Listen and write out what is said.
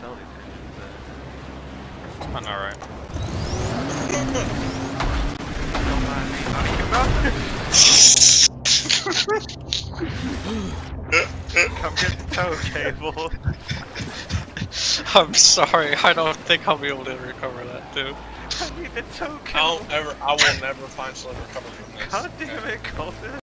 sell these engines. I know, alright. Don't mind me knocking Come get the tow cable. I'm sorry, I don't think I'll be able to recover that dude. I need the tow cable. I'll never. I will never find silver recover from this. God damn it, Colton.